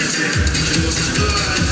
Just good.